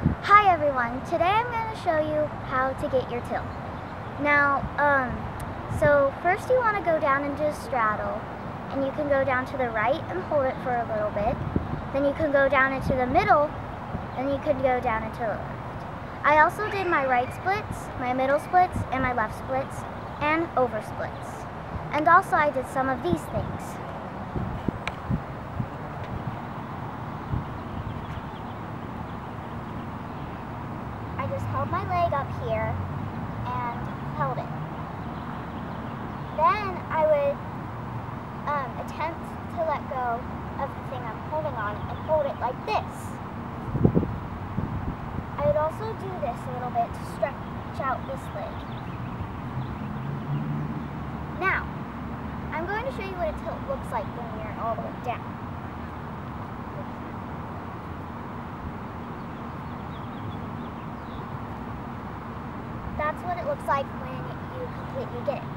Hi everyone, today I'm going to show you how to get your tilt. Now, um, so first you want to go down into a straddle, and you can go down to the right and hold it for a little bit. Then you can go down into the middle, and you can go down into the left. I also did my right splits, my middle splits, and my left splits, and over splits. And also I did some of these things. Held my leg up here and held it. Then I would um, attempt to let go of the thing I'm holding on and hold it like this. I would also do this a little bit to stretch out this leg. Now, I'm going to show you what a tilt looks like when you're all the way down. That's what it looks like when you completely get it.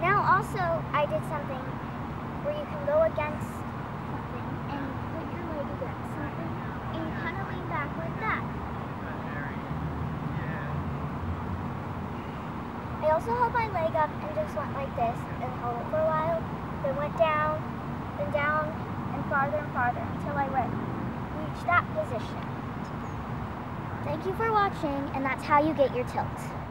Now also, I did something where you can go against something and put your leg against something and you kind of lean back like that. I also held my leg up and just went like this and held it for a while, then went down, then down, and farther and farther until I reached that position. Thank you for watching, and that's how you get your tilt.